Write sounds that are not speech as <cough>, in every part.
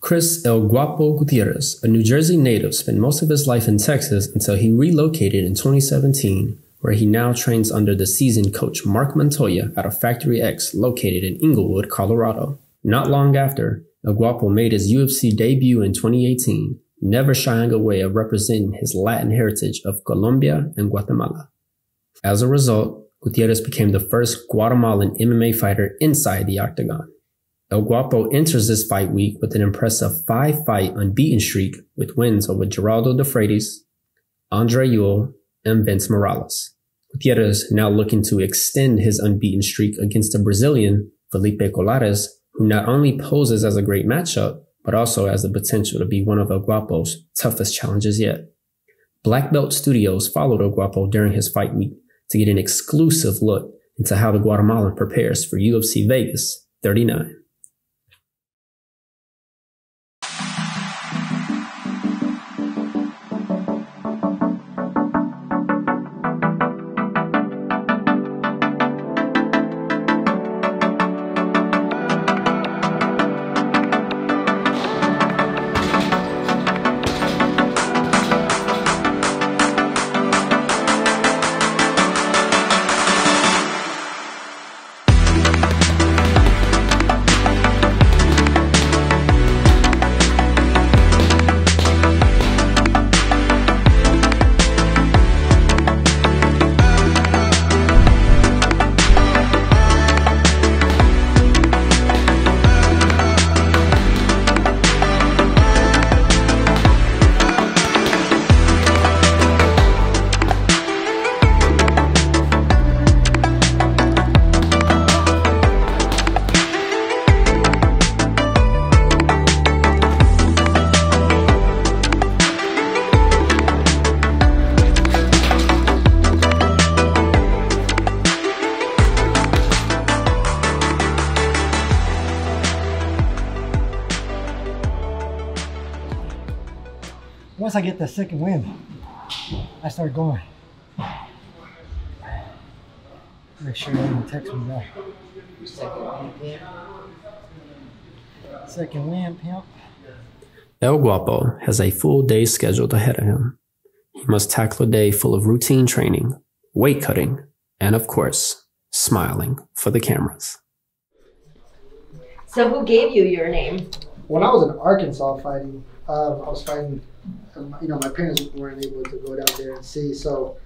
Chris El Guapo Gutierrez, a New Jersey native, spent most of his life in Texas until he relocated in 2017, where he now trains under the seasoned coach Mark Montoya at a Factory X located in Englewood, Colorado. Not long after, El Guapo made his UFC debut in 2018, never shying away of representing his Latin heritage of Colombia and Guatemala. As a result, Gutierrez became the first Guatemalan MMA fighter inside the octagon. El Guapo enters this fight week with an impressive five fight unbeaten streak with wins over Geraldo de Freitas, Andre Ewell, and Vince Morales. Gutierrez now looking to extend his unbeaten streak against the Brazilian Felipe Colares, who not only poses as a great matchup, but also has the potential to be one of El Guapo's toughest challenges yet. Black Belt Studios followed El Guapo during his fight week to get an exclusive look into how the Guatemalan prepares for UFC Vegas 39. Once I get the second wind, I start going. Make sure they don't text me back. Second wind, pimp. El Guapo has a full day scheduled ahead of him. He must tackle a day full of routine training, weight cutting, and of course, smiling for the cameras. So who gave you your name? When I was in Arkansas fighting, um, I was fighting. Um, you know, my parents weren't able to go down there and see, so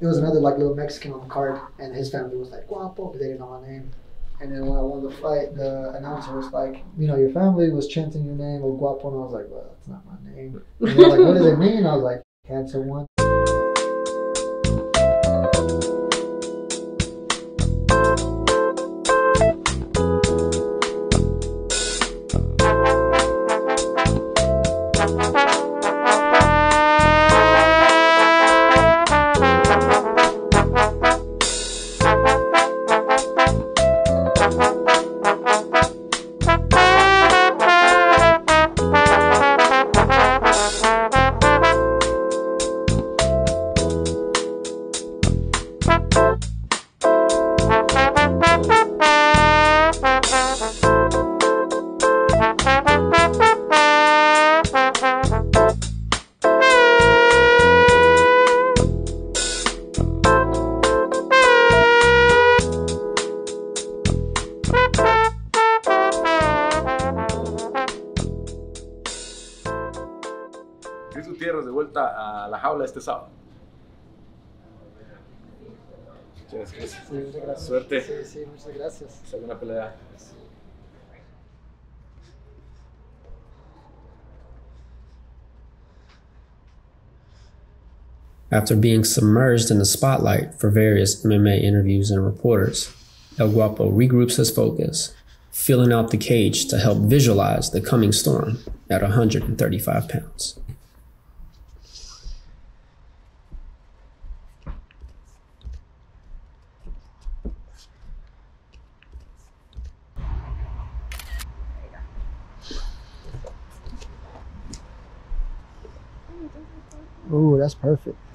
it was another like little Mexican on the card, and his family was like Guapo, but they didn't know my name. And then when I won the fight, the announcer was like, you know, your family was chanting your name or Guapo, and I was like, well, that's not my name. And they're like, what does it mean? I was like, cancer one. Vuelta a la jaula este sábado. Muchas gracias. Sí, muchas gracias. Suerte. Sí, sí, muchas gracias. Sale una pelea. After being submerged in the spotlight for various MMA interviews and reporters, El Guapo regroups his focus, filling out the cage to help visualize the coming storm at 135 pounds. Ooh, that's perfect.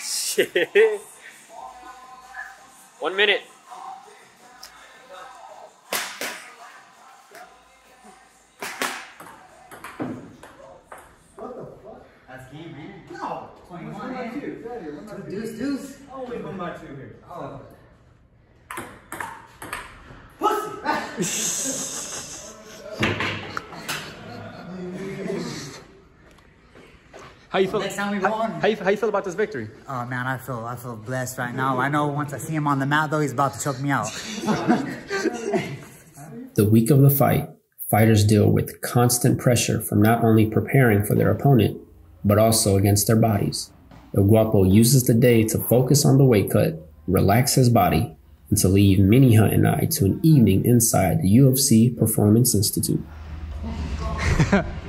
Shit. <laughs> One minute. That's game, man. No. 21, man. Deuce, deuce. Oh, we one by two here. Oh. How you feel? Next time we go on. How you, how you feel about this victory? Oh man, I feel I feel blessed right now. I know once I see him on the mat though, he's about to choke me out. <laughs> The week of the fight, fighters deal with constant pressure from not only preparing for their opponent, but also against their bodies. El Guapo uses the day to focus on the weight cut, relax his body, and to leave Mini Hunt and I to an evening inside the UFC Performance Institute. <laughs>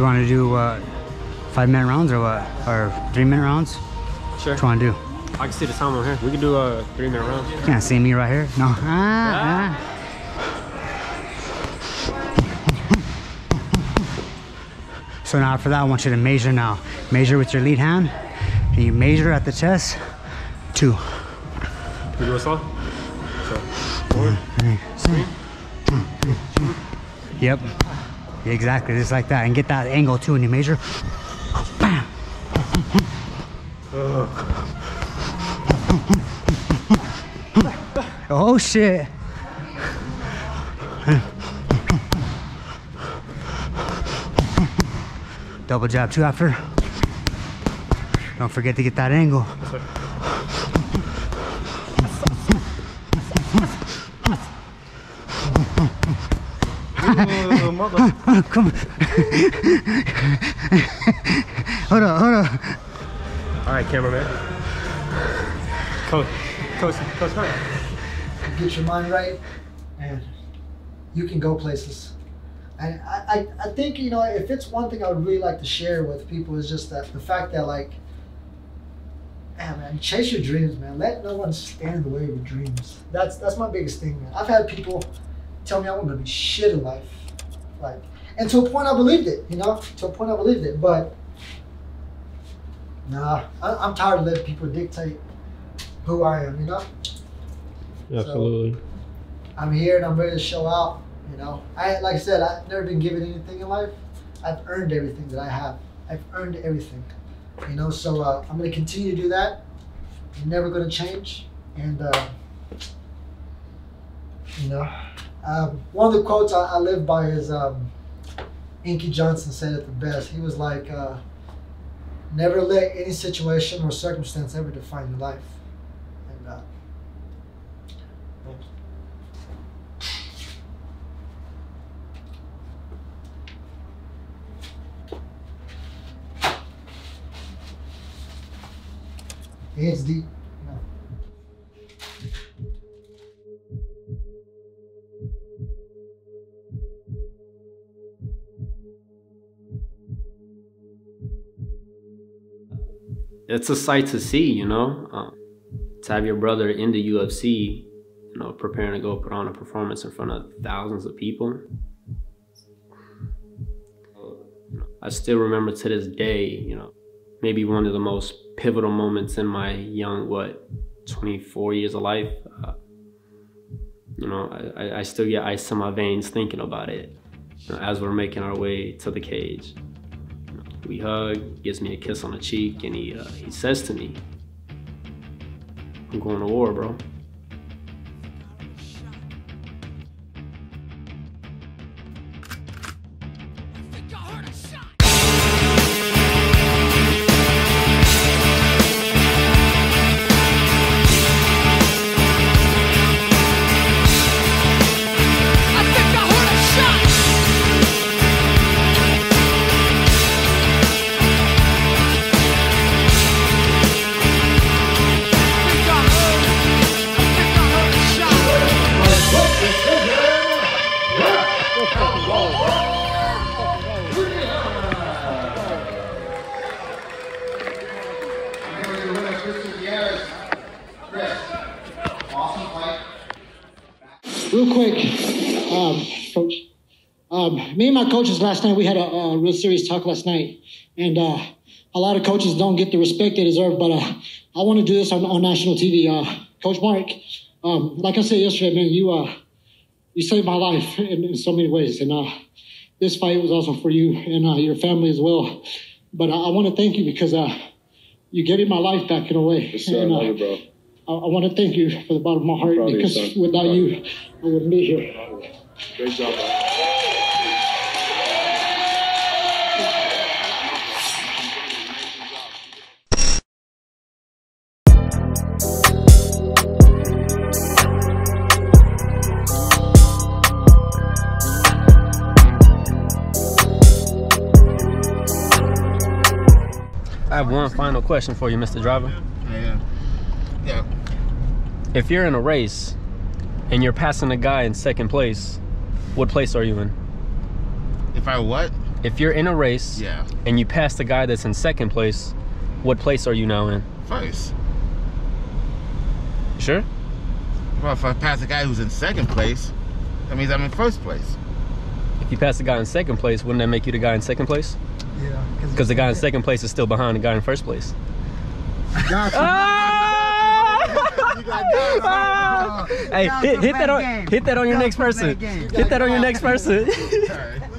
You want to do uh, five minute rounds or what? Or three minute rounds? Sure. What you want to do? I can see the time on here. We can do a three minute round. You can't see me right here. No. Ah, ah. So now for that, I want you to measure now. Measure with your lead hand. And you measure at the chest. Two. We do a slow? Yep. Yeah, exactly, just like that. And get that angle too when you measure. Bam. Oh shit. Double jab two after. Don't forget to get that angle. Come on. hold on, hold on. All right, cameraman. Coach, coach, coach, Hunt. get your mind right, and you can go places. And I, I, I think, you know, if it's one thing I would really like to share with people is just that the fact that like, man, man, chase your dreams, man. Let no one stand in the way of your dreams. That's that's my biggest thing, man. I've had people tell me I'm gonna be shit in life. Like and to a point I believed it, you know? To a point I believed it. But nah, I, I'm tired of letting people dictate who I am, you know? Absolutely. I'm here and I'm ready to show out. You know, I like I said, I've never been given anything in life. I've earned everything that I have. I've earned everything. You know, so uh, I'm gonna continue to do that. I'm never gonna change. And uh, you know, um, one of the quotes I, I live by is um, Inky Johnson said it the best. He was like, uh, "Never let any situation or circumstance ever define your life." And uh, It's deep. It's a sight to see, you know. Um, to have your brother in the UFC, you know, preparing to go put on a performance in front of thousands of people. I still remember to this day, you know, maybe one of the most pivotal moments in my young, what, 24 years of life. Uh, you know, I- I, still get ice in my veins thinking about it you know, as we're making our way to the cage. We hug, gives me a kiss on the cheek, and he uh, he says to me, "I'm going to war, bro." Um, coach. Um, me and my coaches last night, we had a, a real serious talk last night. And uh, a lot of coaches don't get the respect they deserve, but uh, I want to do this on, on national TV. Uh, Coach Mark, um, like I said yesterday, man, you uh, you saved my life in, in so many ways. And uh, this fight was also for you and uh, your family as well. But I, I want to thank you because uh, you gave me my life back in a way. Yes, sir. I And, bro. I, I want to thank you from the bottom of my heart of you, because without you, I wouldn't be here. Great job, bro. I have one final question for you, Mr. Driver. Yeah. Yeah. If you're in a race and you're passing a guy in second place, what place are you in? If I what? If you're in a race Yeah. and you pass the guy that's in second place, what place are you now in? First. Sure? Well, if I pass a guy who's in second place, that means I'm in first place. If you pass the guy in second place, wouldn't that make you the guy in second place? Yeah. Because the guy in second place is still behind the guy in first place. Got you. Ah! You got that. Ah! Ah! Hey, hit, hit that on hit that on your next person. Hit that on your next person. Alright.